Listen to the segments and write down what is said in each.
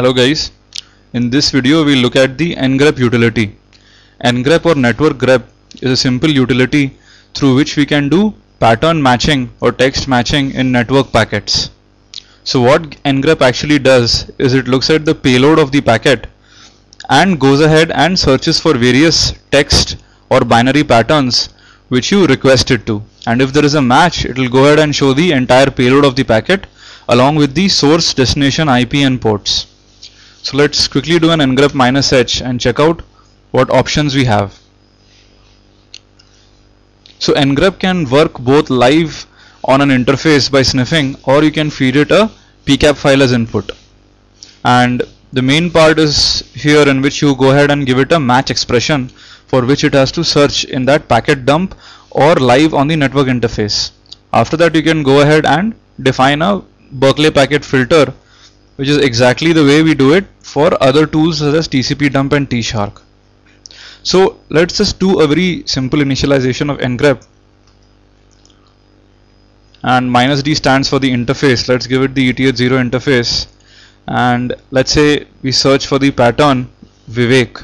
Hello guys, in this video we'll look at the ngrep utility. ngrep or network grep is a simple utility through which we can do pattern matching or text matching in network packets. So what ngrep actually does is it looks at the payload of the packet and goes ahead and searches for various text or binary patterns which you requested to and if there is a match it will go ahead and show the entire payload of the packet along with the source destination IP and ports. So let's quickly do an ngrep minus h and check out what options we have. So ngrep can work both live on an interface by sniffing or you can feed it a pcap file as input. And the main part is here in which you go ahead and give it a match expression for which it has to search in that packet dump or live on the network interface. After that you can go ahead and define a Berkeley packet filter which is exactly the way we do it for other tools such as TCP dump and tshark. So let's just do a very simple initialization of ngrep. And minus d stands for the interface. Let's give it the eth0 interface. And let's say we search for the pattern Vivek.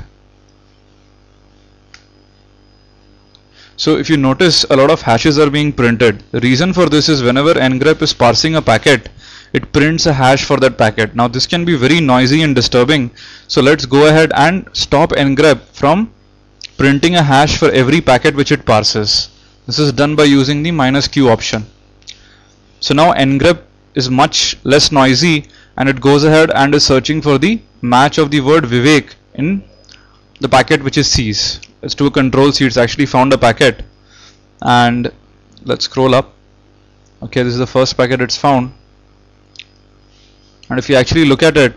So if you notice a lot of hashes are being printed. The reason for this is whenever ngrep is parsing a packet it prints a hash for that packet now this can be very noisy and disturbing so let's go ahead and stop ngrep from printing a hash for every packet which it parses this is done by using the minus q option so now ngrep is much less noisy and it goes ahead and is searching for the match of the word Vivek in the packet which is sees. Let's do a control C, it's actually found a packet and let's scroll up. Okay, this is the first packet it's found. And if you actually look at it,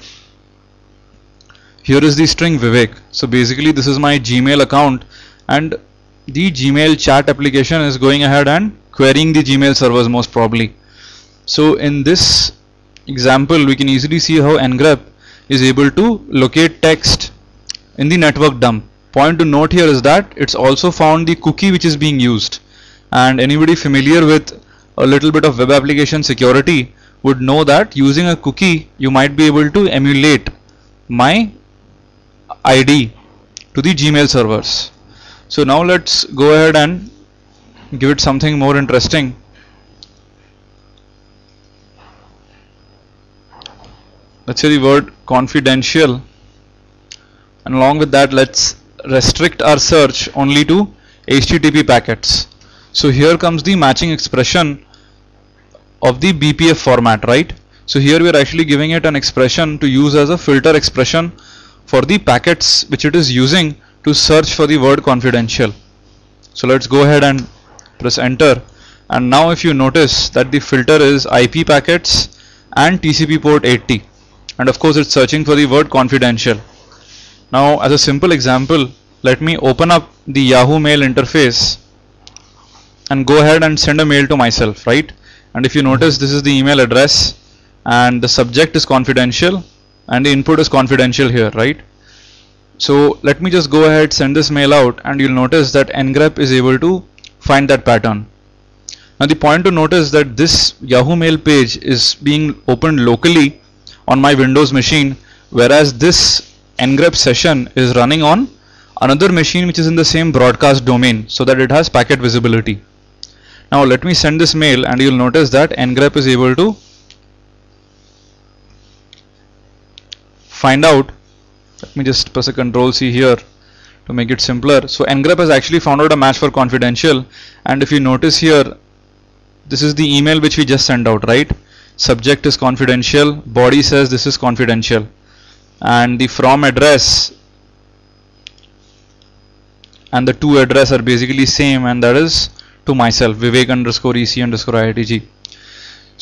here is the string Vivek. So basically this is my Gmail account and the Gmail chat application is going ahead and querying the Gmail servers most probably. So in this example we can easily see how ngrep is able to locate text in the network dump point to note here is that it's also found the cookie which is being used and anybody familiar with a little bit of web application security would know that using a cookie you might be able to emulate my ID to the Gmail servers. So now let's go ahead and give it something more interesting. Let's say the word confidential. And along with that let's restrict our search only to HTTP packets. So here comes the matching expression of the BPF format right? So here we are actually giving it an expression to use as a filter expression for the packets which it is using to search for the word confidential. So let's go ahead and press enter. And now if you notice that the filter is IP packets and TCP port 80 and of course it's searching for the word confidential. Now as a simple example let me open up the Yahoo mail interface and go ahead and send a mail to myself right and if you notice this is the email address and the subject is confidential and the input is confidential here right so let me just go ahead send this mail out and you'll notice that ngrep is able to find that pattern now the point to notice that this Yahoo mail page is being opened locally on my Windows machine whereas this ngrep session is running on another machine which is in the same broadcast domain so that it has packet visibility. Now let me send this mail and you'll notice that ngrep is able to find out. Let me just press a control C here to make it simpler. So ngrep has actually found out a match for confidential. And if you notice here this is the email which we just sent out right? Subject is confidential. Body says this is confidential. And the from address and the to address are basically same. And that is to myself vivek underscore ec underscore iitg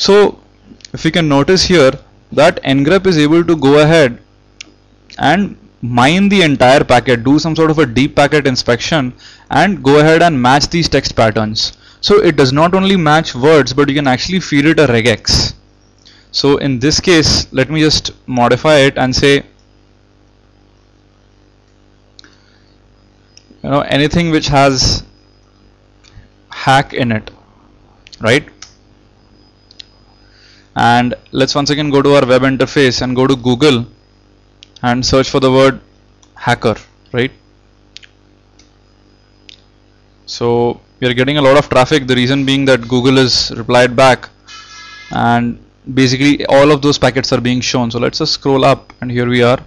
so if you can notice here that ngrep is able to go ahead and mine the entire packet do some sort of a deep packet inspection and go ahead and match these text patterns. So it does not only match words but you can actually feed it a regex. So in this case let me just modify it and say you know anything which has hack in it right? And let's once again go to our web interface and go to Google and search for the word hacker right? So we are getting a lot of traffic. The reason being that Google has replied back and basically all of those packets are being shown. So let's just scroll up and here we are.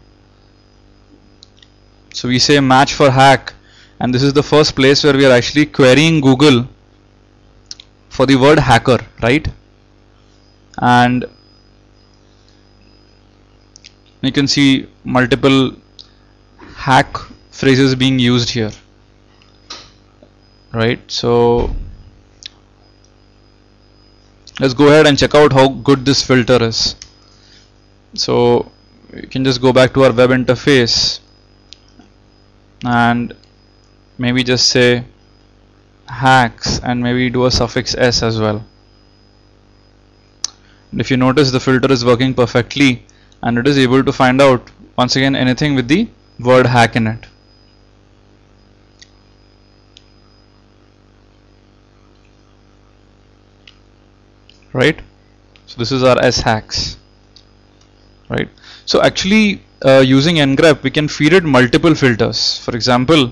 So we say match for hack and this is the first place where we are actually querying Google for the word hacker right? And you can see multiple hack phrases being used here right? So let's go ahead and check out how good this filter is. So you can just go back to our web interface and maybe just say hacks and maybe do a suffix s as well. And if you notice the filter is working perfectly and it is able to find out once again anything with the word hack in it. Right? So this is our s hacks. Right? So actually uh, using ngrep we can feed it multiple filters. For example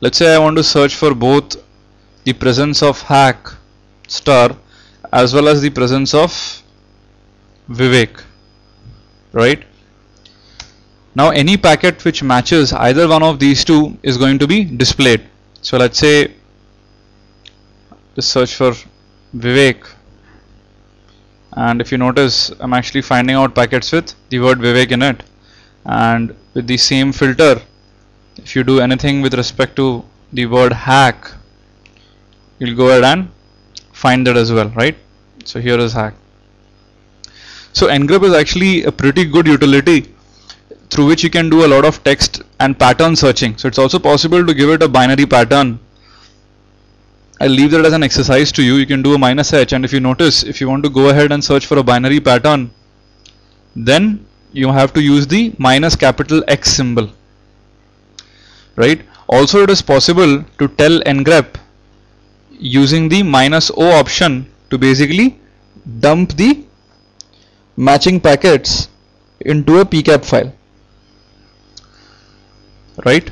let's say I want to search for both the presence of hack star as well as the presence of Vivek right? Now any packet which matches either one of these two is going to be displayed. So let's say just search for Vivek. And if you notice I'm actually finding out packets with the word Vivek in it. And with the same filter if you do anything with respect to the word hack you'll go ahead and find that as well right? So here is hack. So ngrep is actually a pretty good utility through which you can do a lot of text and pattern searching. So it's also possible to give it a binary pattern. I'll leave that as an exercise to you. You can do a minus h and if you notice if you want to go ahead and search for a binary pattern then you have to use the minus capital X symbol right? Also it is possible to tell ngrep using the minus O option to basically dump the matching packets into a pcap file. Right?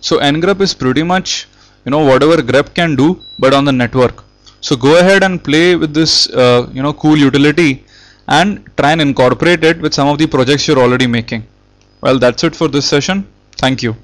So ngrep is pretty much you know whatever grep can do but on the network. So go ahead and play with this uh, you know cool utility and try and incorporate it with some of the projects you're already making. Well that's it for this session thank you